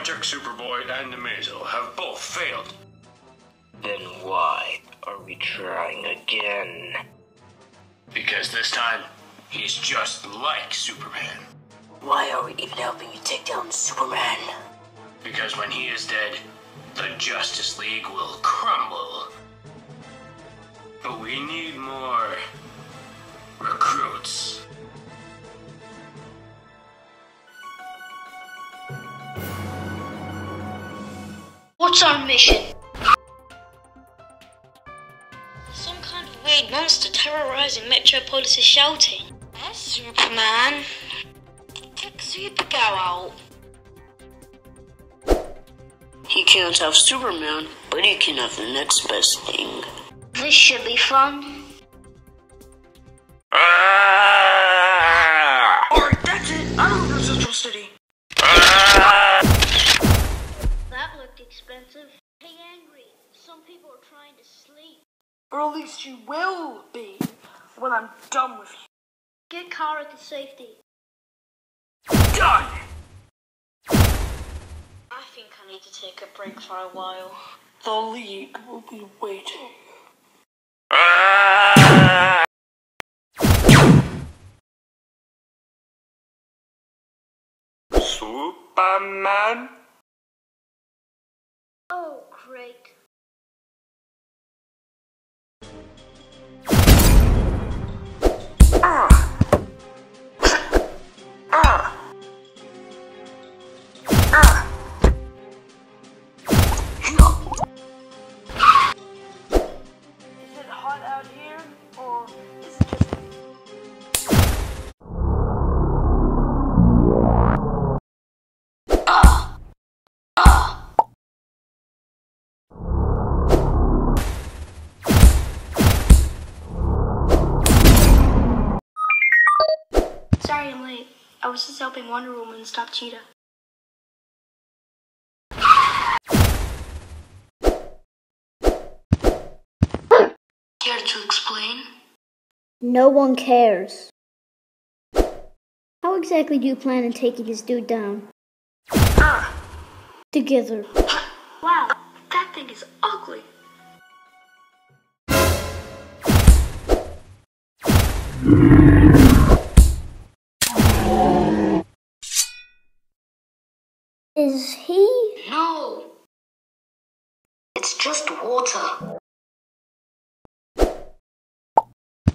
Superboy and Amazo have both failed. Then why are we trying again? Because this time, he's just like Superman. Why are we even helping you take down Superman? Because when he is dead, the Justice League will crumble. But we need more What's our mission? Some kind of weird monster terrorizing Metropolis is shouting. That's Superman. Take Supergirl out. He can't have Superman, but he can have the next best thing. This should be fun. Ah! Alright, that's it. I don't know Central City. That looked expensive. Hey, Angry, some people are trying to sleep. Or at least you will be when I'm done with you. Get Kara to safety. Done! I think I need to take a break for a while. The League will be waiting. Superman? Oh, great. Sorry I'm late. I was just helping Wonder Woman stop Cheetah. care to explain? No one cares. How exactly do you plan on taking this dude down? Ah. Together. Wow, that thing is ugly. Is he? No! It's just water.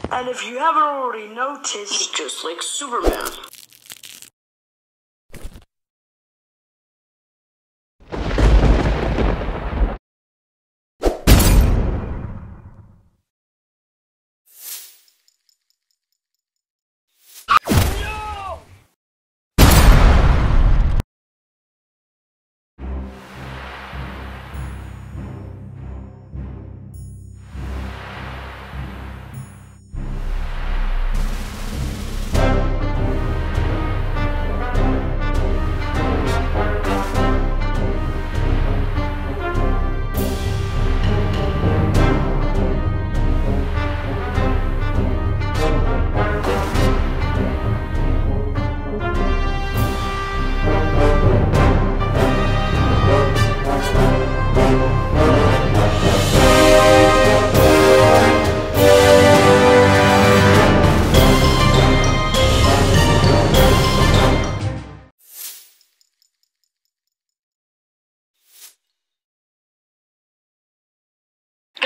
And if you haven't already noticed, he's just like Superman.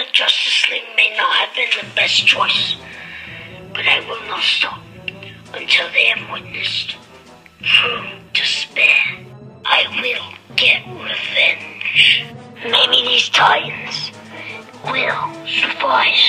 The Justice League may not have been the best choice, but I will not stop until they have witnessed true despair. I will get revenge. Maybe these Titans will suffice.